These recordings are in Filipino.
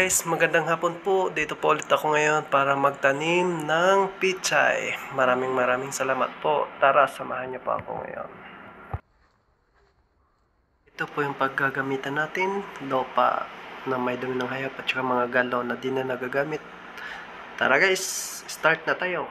guys, magandang hapon po. Dito po ulit ako ngayon para magtanim ng pichay. Maraming maraming salamat po. Tara, samahan niyo po ako ngayon. Ito po yung paggagamitan natin. Lopa na may dumi ng hayop at saka mga galon na di na nagagamit. Tara guys, start na tayo.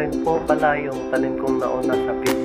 Rin po pala yung tanim kong nauna sa video